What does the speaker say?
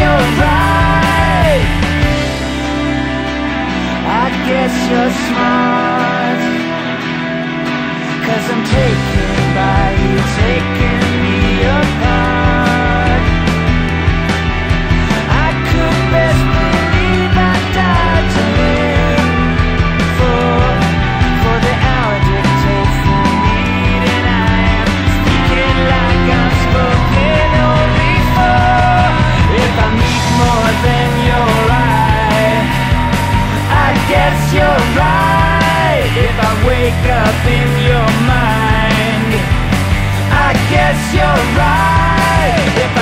you're right. I guess you're smart. Cause I'm taken by you, taken guess you're right. If I wake up in your mind I guess you're right.